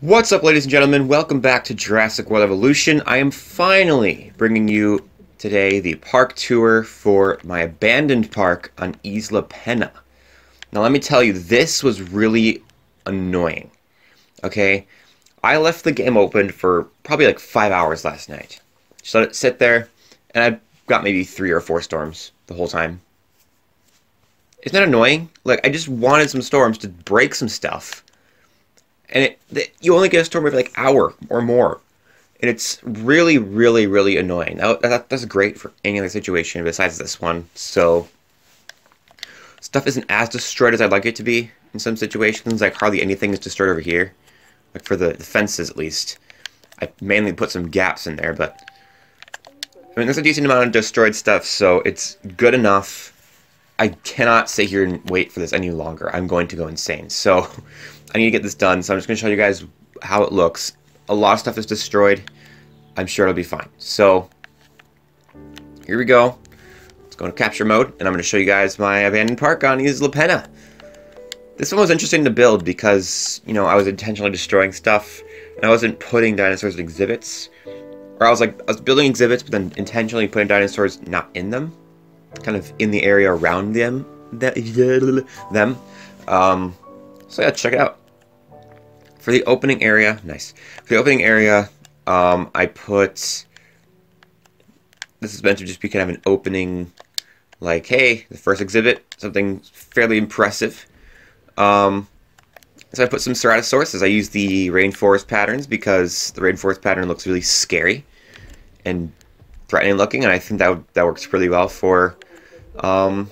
What's up, ladies and gentlemen? Welcome back to Jurassic World Evolution. I am finally bringing you today the park tour for my abandoned park on Isla Pena. Now, let me tell you, this was really annoying. Okay? I left the game open for probably like five hours last night. Just let it sit there, and I got maybe three or four storms the whole time. Isn't that annoying? Like, I just wanted some storms to break some stuff and it, you only get a storm every like hour or more, and it's really, really, really annoying. That, that, that's great for any other situation besides this one. So stuff isn't as destroyed as I'd like it to be in some situations. Like hardly anything is destroyed over here, like for the, the fences at least. I mainly put some gaps in there, but I mean there's a decent amount of destroyed stuff, so it's good enough. I cannot sit here and wait for this any longer. I'm going to go insane. So I need to get this done, so I'm just going to show you guys how it looks. A lot of stuff is destroyed. I'm sure it'll be fine. So, here we go. Let's go into capture mode, and I'm going to show you guys my abandoned park on Isla Pena. This one was interesting to build because, you know, I was intentionally destroying stuff, and I wasn't putting dinosaurs in exhibits. Or I was like, I was building exhibits, but then intentionally putting dinosaurs not in them. Kind of in the area around them. Them. Um, so yeah, check it out. For the opening area, nice. For the opening area, um, I put. This is meant to just be kind of an opening, like, hey, the first exhibit, something fairly impressive. Um, so I put some Ceratosauruses. I use the rainforest patterns because the rainforest pattern looks really scary and threatening looking, and I think that that works really well for um,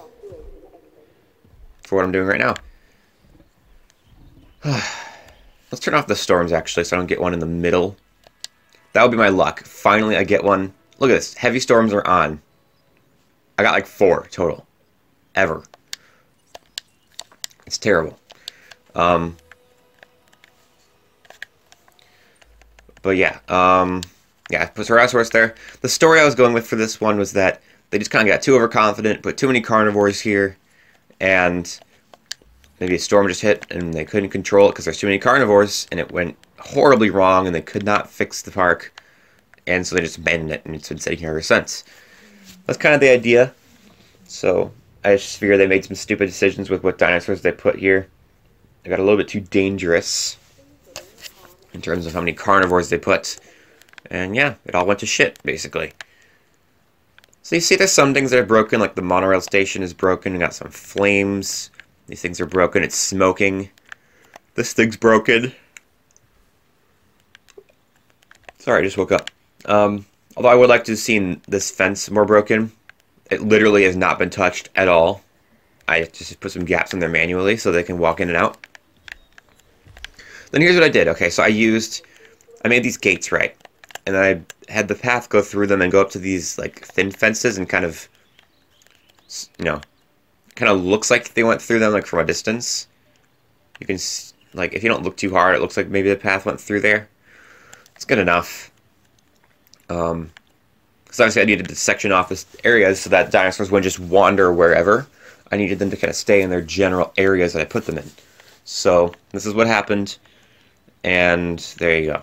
for what I'm doing right now. Let's turn off the storms, actually, so I don't get one in the middle. That would be my luck. Finally, I get one. Look at this. Heavy storms are on. I got like four total. Ever. It's terrible. Um, but yeah, um, yeah, Ceratosaurus there. The story I was going with for this one was that they just kind of got too overconfident, put too many carnivores here, and maybe a storm just hit and they couldn't control it because there's too many carnivores and it went horribly wrong and they could not fix the park and so they just abandoned it and it's been sitting here ever since. That's kind of the idea. So I just figure they made some stupid decisions with what dinosaurs they put here. They got a little bit too dangerous in terms of how many carnivores they put. And yeah, it all went to shit, basically. So you see there's some things that are broken, like the monorail station is broken and got some flames. These things are broken. It's smoking. This thing's broken. Sorry, I just woke up. Um, although I would like to have seen this fence more broken. It literally has not been touched at all. I just put some gaps in there manually so they can walk in and out. Then here's what I did. Okay, so I used, I made these gates right. And I had the path go through them and go up to these like thin fences and kind of, you know, kind of looks like they went through them like from a distance. You can like if you don't look too hard, it looks like maybe the path went through there. It's good enough. Um, because obviously I needed to section off this areas so that dinosaurs wouldn't just wander wherever. I needed them to kind of stay in their general areas that I put them in. So this is what happened, and there you go.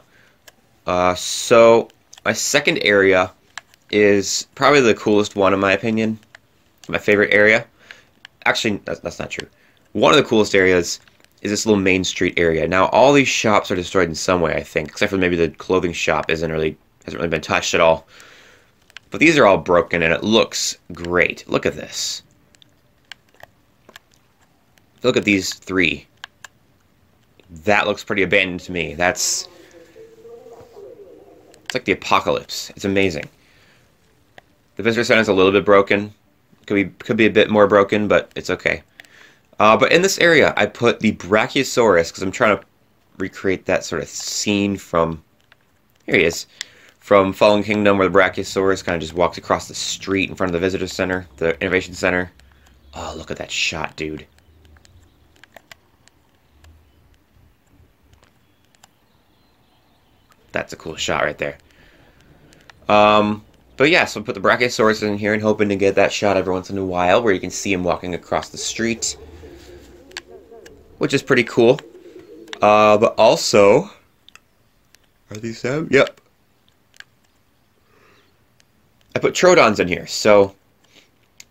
Uh, so my second area is probably the coolest one in my opinion. My favorite area actually, that's, that's not true. One of the coolest areas is this little main street area. Now, all these shops are destroyed in some way, I think, except for maybe the clothing shop isn't really hasn't really been touched at all. But these are all broken, and it looks great. Look at this. Look at these three. That looks pretty abandoned to me. That's... It's like the apocalypse. It's amazing. The visitor center is a little bit broken. Could be could be a bit more broken, but it's okay. Uh, but in this area, I put the Brachiosaurus because I'm trying to recreate that sort of scene from here he is from Fallen Kingdom, where the Brachiosaurus kind of just walks across the street in front of the visitor center, the innovation center. Oh, look at that shot, dude. That's a cool shot right there. Um, but yeah, so I put the Brachiosaurus in here and hoping to get that shot every once in a while where you can see him walking across the street. Which is pretty cool. Uh, but also, Are these them? Yep. I put Troodons in here, so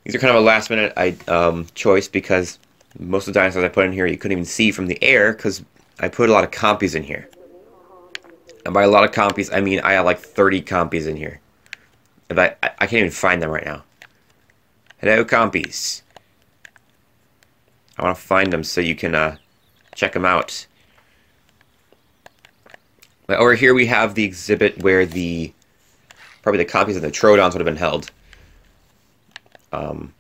these are kind of a last minute I, um, choice because most of the dinosaurs I put in here you couldn't even see from the air because I put a lot of compies in here. And by a lot of compies, I mean I have like 30 compies in here. But I, I can't even find them right now. Hello, compies. I want to find them so you can uh, check them out. But over here we have the exhibit where the probably the compies of the Troodons would have been held. Um,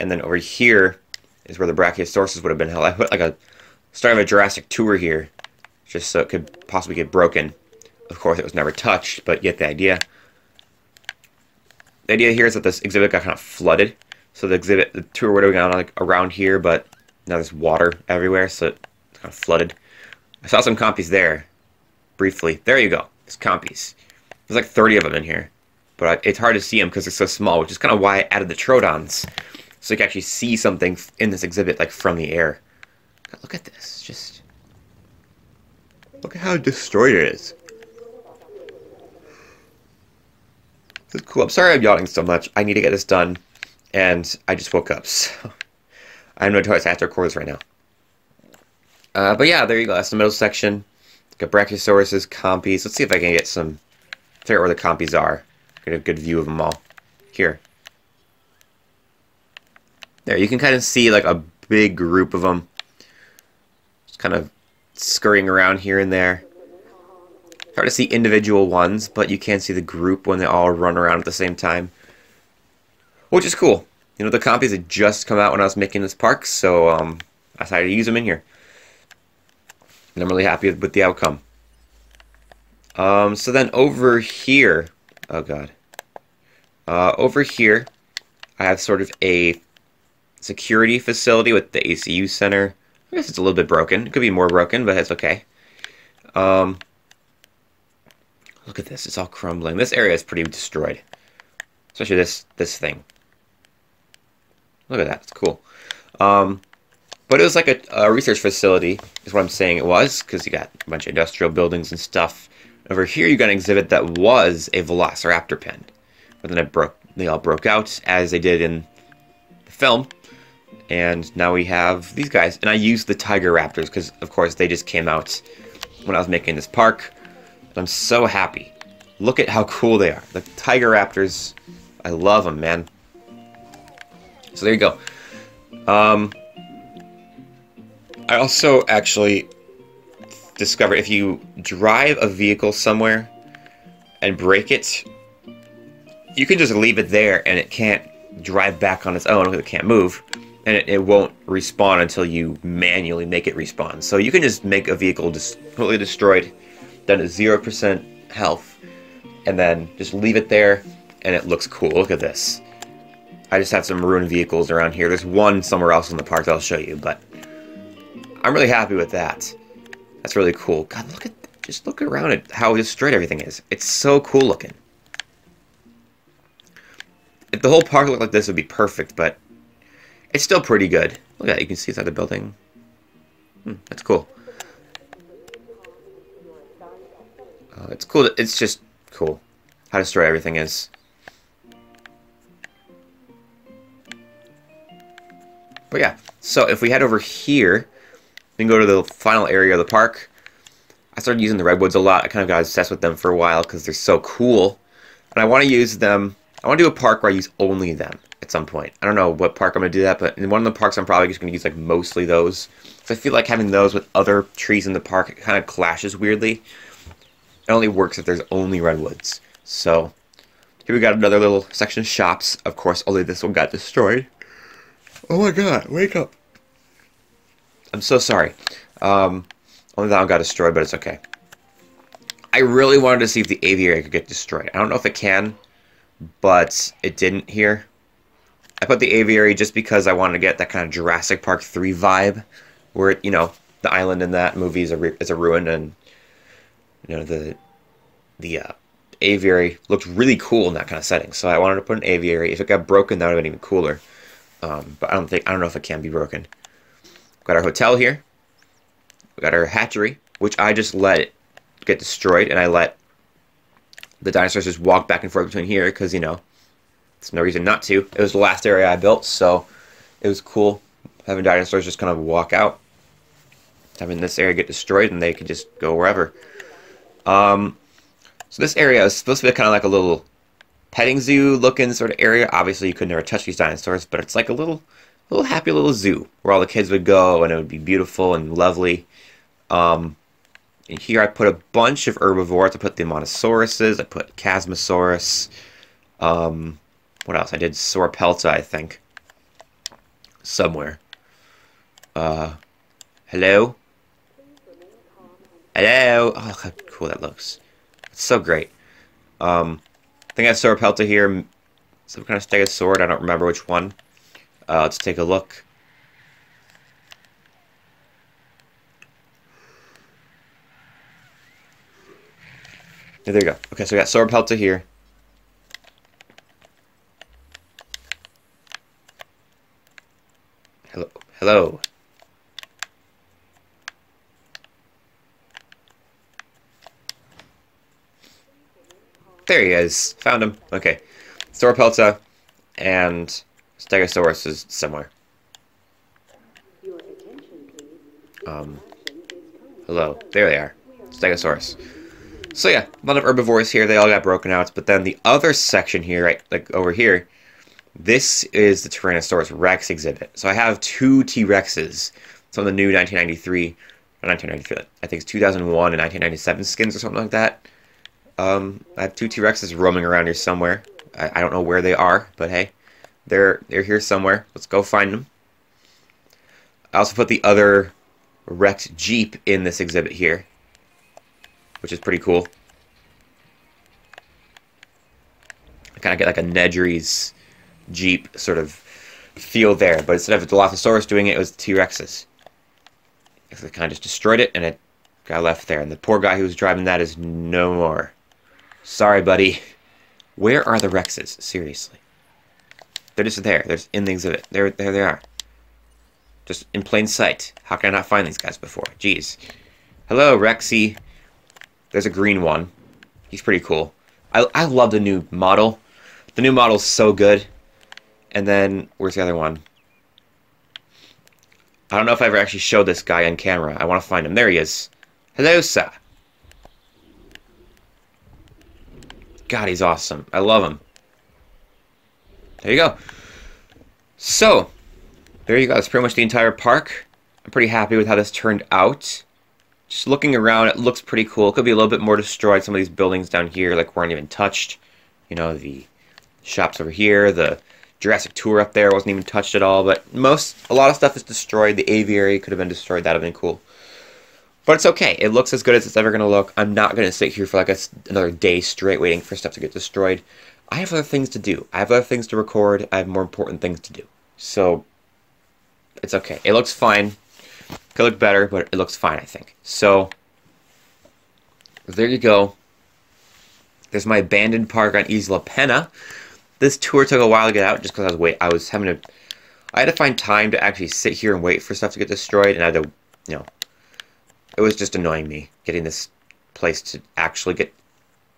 and then over here is where the Brachiosaurus would have been held. I put like a start of a Jurassic tour here, just so it could possibly get broken. Of course, it was never touched, but get the idea. The idea here is that this exhibit got kind of flooded. So the exhibit, the tour would have gone like around here, but now there's water everywhere, so it's kind of flooded. I saw some compies there, briefly. There you go. It's compies. There's like 30 of them in here, but it's hard to see them because they're so small, which is kind of why I added the Troodons, so you can actually see something in this exhibit like from the air. Look at this. Just look at how destroyed it is. This is cool. I'm sorry I'm yawning so much. I need to get this done, and I just woke up, so I have no choice. I have to record this right now. Uh, but yeah, there you go. That's the middle section. Got Brachiosauruses, compies. Let's see if I can get some, figure out where the compies are. Get a good view of them all. Here. There, you can kind of see like a big group of them. Just kind of scurrying around here and there. Hard to see individual ones, but you can see the group when they all run around at the same time. Which is cool. You know, the compies had just come out when I was making this park, so um, I decided to use them in here and I'm really happy with the outcome. Um, so then over here, oh god, uh, over here, I have sort of a security facility with the ACU center. I guess it's a little bit broken. It could be more broken, but it's okay. Um, look at this; it's all crumbling. This area is pretty destroyed, especially this this thing. Look at that; it's cool. Um, but it was like a, a research facility, is what I'm saying it was, because you got a bunch of industrial buildings and stuff. Over here, you got an exhibit that was a Velociraptor pen, but then it broke. They all broke out as they did in the film, and now we have these guys. And I used the Tiger Raptors because, of course, they just came out when I was making this park. And I'm so happy. Look at how cool they are. The Tiger Raptors, I love them, man. So there you go. Um, I also actually discovered if you drive a vehicle somewhere and break it, you can just leave it there and it can't drive back on its own because it can't move. And it, it, won't respawn until you manually make it respawn. So you can just make a vehicle just completely destroyed, down to 0% health, and then just leave it there and it looks cool. Look at this. I just have some ruined vehicles around here. There's one somewhere else in the park that I'll show you, but I'm really happy with that. That's really cool. God, look at just look around at how destroyed everything is. It's so cool looking. If the whole park looked like this, would be perfect, but it's still pretty good. Look at that. You can see inside the building. Hmm, that's cool. Uh, it's cool. It's just cool how destroyed everything is. But yeah, so if we head over here, then go to the final area of the park. I started using the redwoods a lot. I kind of got obsessed with them for a while because they're so cool. And I want to use them. I want to do a park where I use only them at some point. I don't know what park I'm going to do that, but in one of the parks I'm probably just going to use like mostly those. So I feel like having those with other trees in the park kind of clashes weirdly. It only works if there's only redwoods. So here we got another little section of shops. Of course, only this one got destroyed. Oh my god, wake up. I'm so sorry. Um, only that one got destroyed, but it's okay. I really wanted to see if the aviary could get destroyed. I don't know if it can, but it didn't here. I put the aviary just because I wanted to get that kind of Jurassic Park 3 vibe, where, you know, the island in that movie is a, is a ruin, and, you know, the, the uh, aviary looked really cool in that kind of setting. So I wanted to put an aviary. If it got broken, that would have been even cooler. Um, but I don't think, I don't know if it can be broken. Got our hotel here. We got our hatchery, which I just let it get destroyed, and I let the dinosaurs just walk back and forth between here because, you know, it's no reason not to. It was the last area I built, so it was cool having dinosaurs just kind of walk out. Having this area get destroyed and they could just go wherever. Um, so this area is supposed to be kind of like a little petting zoo looking sort of area. Obviously, you could never touch these dinosaurs, but it's like a little, little happy little zoo where all the kids would go and it would be beautiful and lovely. Um, and here I put a bunch of herbivores. I put the Montosauruses. I put Chasmosaurus. Um, what else? I did Sauropelta, I think. Somewhere. Uh, hello? Hello? Oh, how cool that looks. It's so great. Um, I think I have Sauropelta here. Some kind of Stegosaurus. I don't remember which one. Uh, let's take a look. Yeah, there you go. Okay, so we got Sauropelta here. Hello. Hello. There he is. Found him. Okay. Sauropelta and Stegosaurus is somewhere. Um, hello. There they are. Stegosaurus. So yeah, a lot of herbivores here. They all got broken out. But then the other section here, right, like over here, this is the Tyrannosaurus Rex exhibit. So I have two T-Rexes from the new 1993, 1993, I think it's 2001 and 1997 skins or something like that. Um, I have two T-Rexes roaming around here somewhere. I, I, don't know where they are, but hey, they're they're here somewhere. Let's go find them. I also put the other wrecked Jeep in this exhibit here, which is pretty cool. I kind of get like a Nedry's Jeep sort of feel there, but instead of Dilophosaurus doing it, it was T-Rexes. They kind of just destroyed it, and it got left there. And the poor guy who was driving that is no more. Sorry, buddy. Where are the Rexes? Seriously. They're just there. They're just in the exhibit. There, there they are. Just in plain sight. How can I not find these guys before? Jeez. Hello, Rexy. There's a green one. He's pretty cool. I, I love the new model. The new model's so good. And then, where's the other one? I don't know if I ever actually showed this guy on camera. I want to find him. There he is. Hello, sir. God, he's awesome. I love him. There you go. So, there you go. That's pretty much the entire park. I'm pretty happy with how this turned out. Just looking around, it looks pretty cool. It could be a little bit more destroyed. Some of these buildings down here, like, weren't even touched. You know, the shops over here, the Jurassic Tour up there wasn't even touched at all. But most, a lot of stuff is destroyed. The aviary could have been destroyed. That would have been cool. But it's okay. It looks as good as it's ever going to look. I'm not going to sit here for like a, another day straight waiting for stuff to get destroyed. I have other things to do. I have other things to record. I have more important things to do. So, it's okay. It looks fine. Could look better, but it looks fine, I think. So, there you go. There's my abandoned park on Isla Pena. This tour took a while to get out just because I was wait. I was having to. I had to find time to actually sit here and wait for stuff to get destroyed, and I had to, you know, it was just annoying me getting this place to actually get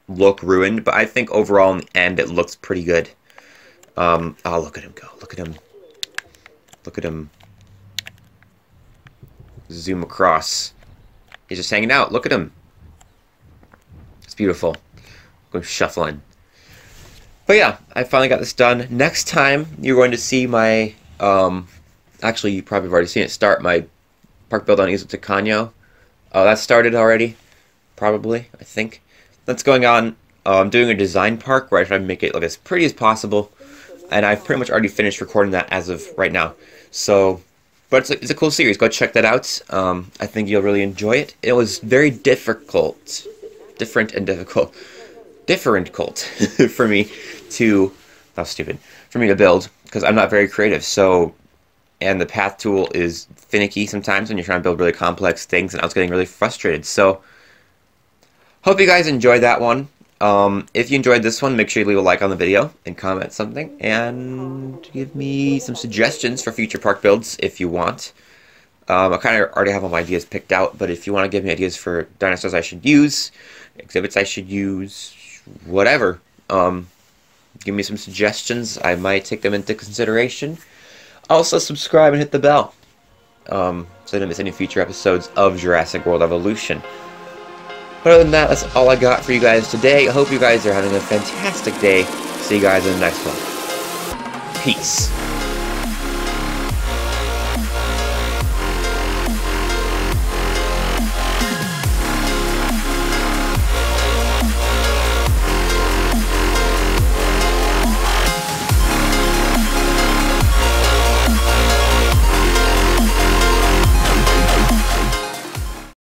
look ruined. But I think overall in the end it looks pretty good. Um, oh, look at him go. Look at him. Look at him. Zoom across. He's just hanging out. Look at him. It's beautiful. Go shuffling. But yeah, I finally got this done. Next time, you're going to see my, um, actually, you probably have already seen it start, my park build on Isla Tacaño. Oh, that started already? Probably, I think. That's going on. Uh, I'm doing a design park where I try to make it look as pretty as possible. And I've pretty much already finished recording that as of right now. So, but it's a, it's a cool series. Go check that out. Um, I think you'll really enjoy it. It was very difficult. Different and difficult. Different cult for me to... That stupid. For me to build. Because I'm not very creative. So and the path tool is finicky sometimes when you're trying to build really complex things, and I was getting really frustrated. So, hope you guys enjoyed that one. Um, if you enjoyed this one, make sure you leave a like on the video and comment something, and give me some suggestions for future park builds if you want. Um, I kind of already have all my ideas picked out, but if you want to give me ideas for dinosaurs I should use, exhibits I should use, whatever, um, give me some suggestions. I might take them into consideration. Also, subscribe and hit the bell um, so you don't miss any future episodes of Jurassic World Evolution. But other than that, that's all I got for you guys today. I hope you guys are having a fantastic day. See you guys in the next one. Peace.